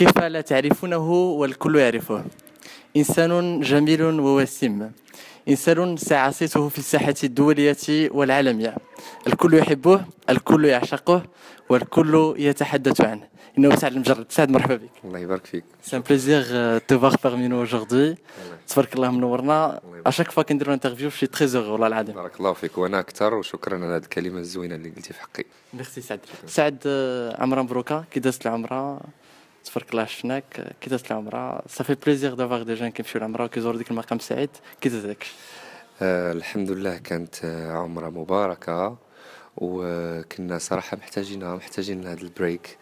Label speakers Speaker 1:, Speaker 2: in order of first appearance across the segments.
Speaker 1: كيف لا تعرفونه والكل يعرفه. إنسان جميل ووسيم. إنسان سعى صيته في الساحة الدولية والعالمية. الكل يحبه الكل يعشقه والكل يتحدث عنه. إنه سعد المجرد. سعد مرحبا بك.
Speaker 2: الله يبارك فيك.
Speaker 1: سي ان te voir parmi nous aujourd'hui. تبارك الله منورنا.
Speaker 2: à
Speaker 1: chaque fois كنديرو interview je suis très heureux والله العظيم.
Speaker 2: بارك الله فيك. وأنا أكثر وشكرا على هذه الكلمة الزوينة اللي قلتي في حقي.
Speaker 1: ميرسي سعد. سعد آه، عمرة مبروكة كي دازت العمرة تبارك الله شفناك كي دازت العمرة صافي plaisir d'avoir des gens كيمشيو العمرة وكيزورو ديك المقام سعيد كي دازك
Speaker 2: آه الحمد لله كانت عمرة مباركة وكنا صراحة محتاجينها محتاجين هذا ال break.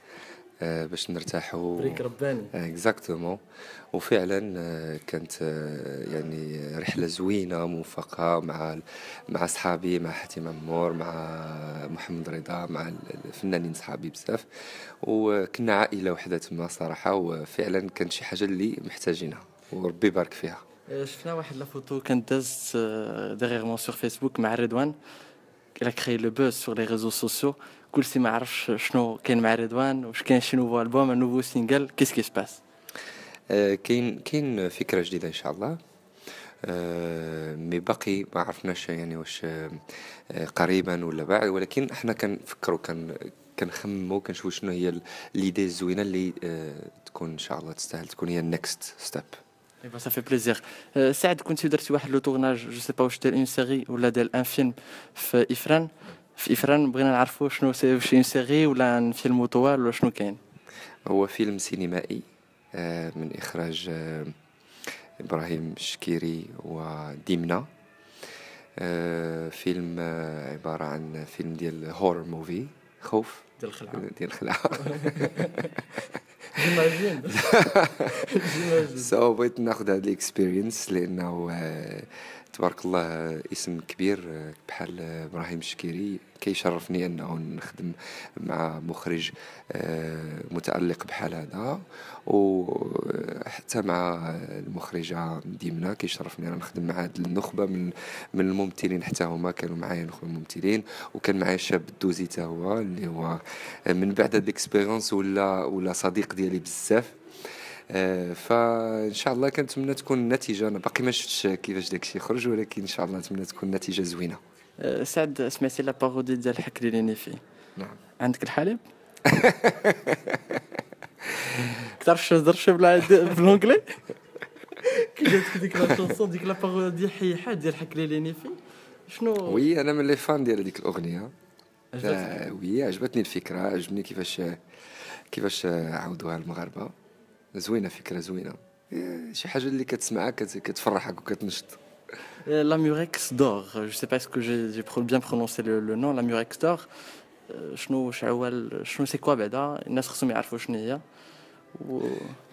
Speaker 2: باش نرتاحوا
Speaker 1: break رباني.
Speaker 2: Exactement وفعلا آه، كانت آه، يعني رحلة زوينة موفقة مع مع أصحابي مع حاتم عمور مع محمد رضا مع الفنانين صحابي بزاف. وكنا عائلة وحدة تما صراحة وفعلا كانت شي حاجة اللي محتاجينها وربي يبارك فيها.
Speaker 1: آه، شفنا واحد la photo كانت دازت dernièrement sur Facebook مع رضوان. Il a créé le buzz sur les réseaux sociaux. كلشي ما عرفش شنو كاين مع رضوان واش كاين شي nouveau album nouveau single qu'est-ce qui se
Speaker 2: passe كاين كاين فكره جديده ان شاء الله mais باقي ما عرفناش يعني واش قريبا ولا بعد ولكن إحنا كنفكروا كان كنخمموا كنشوفوا شنو هي l'idée الزوينه اللي تكون ان شاء الله تستاهل تكون هي ال next
Speaker 1: step Eh ben صافي plaisir سعد كنتي درتي واحد le tournage je sais pas واش ديال une série ولا ديال un film في افران في افران بغينا نعرفوا شنو c'est واش une série ولا un film طوال ولا شنو كاين
Speaker 2: هو فيلم سينمائي من اخراج إبراهيم الشكيري وديمنا فيلم عباره عن فيلم ديال هورر موفي خوف
Speaker 1: ديال الخلعه
Speaker 2: ديال الخلعه
Speaker 1: جيماجين
Speaker 2: سو بغيت ناخذ هذه الاكسبيرينس لانه آه، تبارك الله آه، اسم كبير آه، بحال آه، إبراهيم الشكيري. كيشرفني أنه نخدم مع مخرج آه، متألق بحال هذا. وحتى مع المخرجة ديمنا كيشرفني أنا نخدم مع هذه النخبة من من الممثلين. حتى هما كانوا معايا نخبة ممثلين وكان معايا شاب الدوزي حتى هو اللي هو من بعد هاد الإكسبيرينس ولا ولا صديق ديالي بزاف. آه، فإن شاء الله كنتمنى تكون النتيجة. أنا باقي ما شفتش كيفاش داكشي يخرج ولكن إن شاء الله نتمنى تكون النتيجه زوينة.
Speaker 1: آه، سعد سمعتي la parodie ديال الحك اللي فيه.
Speaker 2: نعم.
Speaker 1: عندك الحليب؟ كتعرف شنو هضر شي بلا بالونجلي كي جاتك ديك la chanson ديك la parodie حيحة ديال الحك اللي فيه. شنو؟
Speaker 2: Oui أنا من les fans ديال هذيك
Speaker 1: الأغنية؟
Speaker 2: آه، oui عجبتني الفكرة عجبني كيفاش كيفاش عاودوها المغاربة. زوينة فكرة زوينة آه، شي حاجة اللي كتسمعها كت- كتفرحك وكتنشط
Speaker 1: Euh, La Murex d'or, je sais pas est-ce que j'ai bien prononcé le, le nom, la Murex d'or. Euh, شنو شعوال شنو c'est quoi بعدا الناس خصهم يعرفوا شنو هي.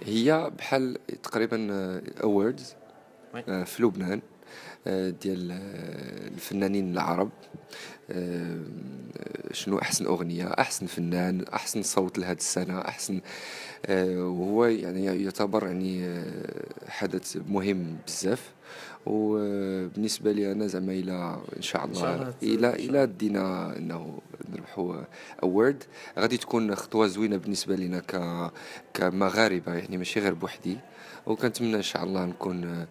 Speaker 2: هي بحال تقريبا awards
Speaker 1: oui.
Speaker 2: في لبنان آه، ديال آه، الفنانين العرب. آه، شنو أحسن أغنية أحسن فنان أحسن صوت لهذه السنة أحسن آه، وهو يعني يعتبر يعني آه، حدث مهم بزاف. وبالنسبة لي أنا زعما إلى إن شاء
Speaker 1: إن شاء
Speaker 2: الله
Speaker 1: إلى
Speaker 2: إلى دينا إنه نربحوا award غادي تكون خطوة زوينة بالنسبة لنا ك كمغاربة يعني ماشي غير بوحدي. وكنتمنى إن شاء الله نكون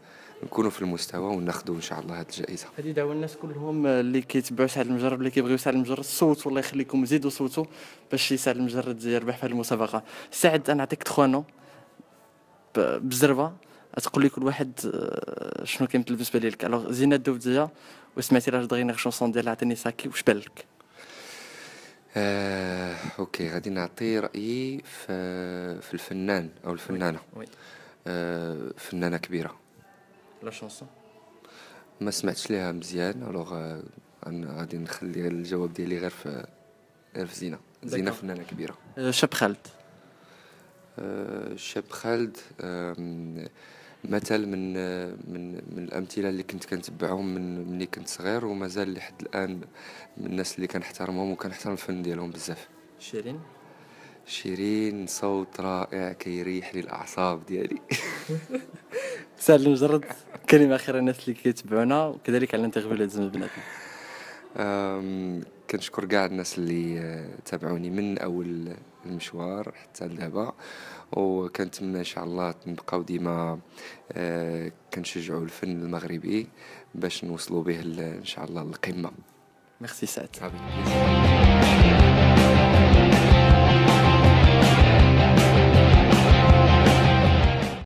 Speaker 2: نكونوا في المستوى وناخذوا إن شاء الله هذه الجائزة.
Speaker 1: هذه دعوة الناس كلهم اللي كيتبعوا سعد المجرد اللي كيبغيو سعد المجرد صوتوا الله يخليكم زيدوا صوتوا باش سعد المجرد يربح في هذه المسابقة. سعد أنا نعطيك تخوا نو ب- بزربة. تقول لي كل واحد آه، شنو كيمثل بالنسبة لك الوغ زينه الدوديه وسمعتي لاش دغينا شونسون ديال عطيني ساكي واش بان لك؟
Speaker 2: آه، أوكي غادي نعطي رأيي في في الفنان أو الفنانة.
Speaker 1: وي
Speaker 2: آه، فنانة كبيرة.
Speaker 1: لا شونسون.
Speaker 2: ما سمعتش ليها مزيان الوغ آه، غادي نخلي الجواب ديالي غير في غير في زينة.
Speaker 1: زينة.
Speaker 2: فنانة كبيرة.
Speaker 1: آه، شاب خالد.
Speaker 2: الشاب خالد مثل من من من الأمثلة اللي كنت كنتبعهم من ملي كنت صغير ومازال لحد الآن من الناس اللي كنحترمهم وكنحترم الفن ديالهم بزاف.
Speaker 1: شيرين؟
Speaker 2: شيرين صوت رائع كيريح لي الأعصاب ديالي.
Speaker 1: سعد المجرد كلمة أخيرة الناس اللي كيتبعونا وكذلك على الانترفيو اللي بيناتنا.
Speaker 2: أم، كنشكر كاع الناس اللي آه، تابعوني من أول المشوار حتى لدابا. وكنتمنى إن شاء الله نبقاو ديما آه، كنشجعوا الفن المغربي باش نوصلوا به إن شاء الله للقمة.
Speaker 1: ميرسي سعد